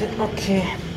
Okay.